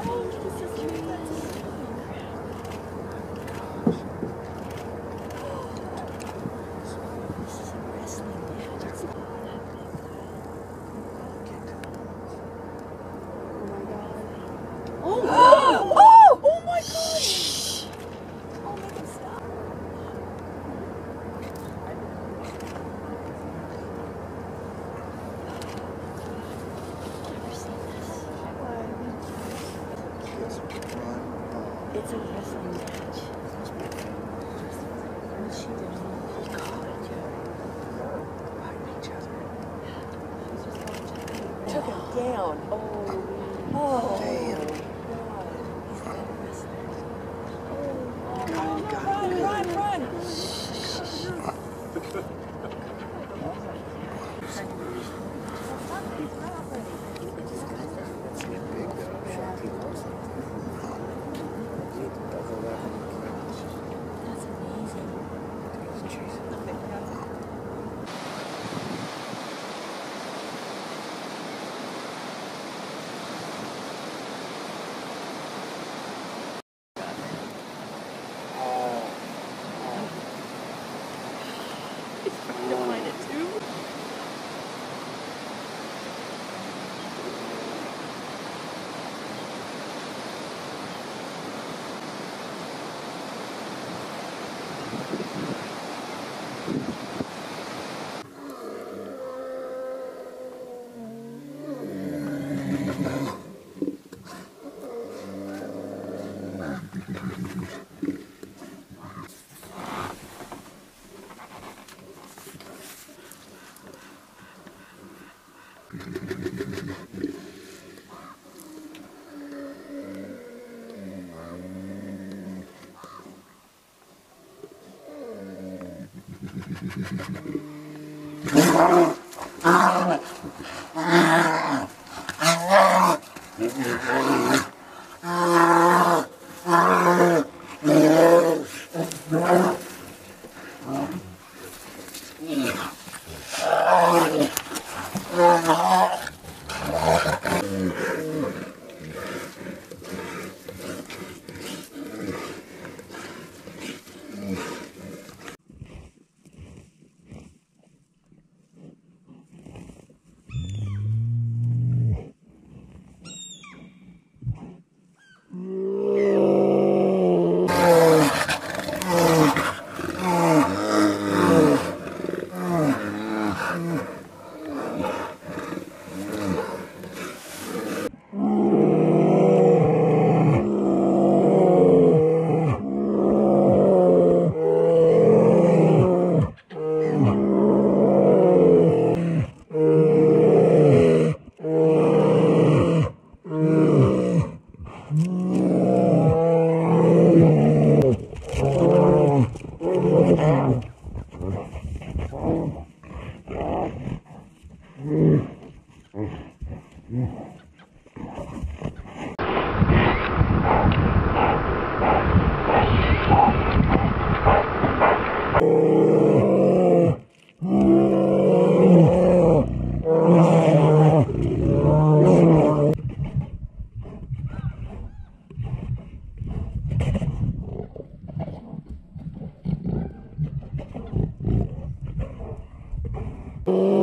Oh, Took him down. Oh. Oh. Damn. Ah! Amen. Oh.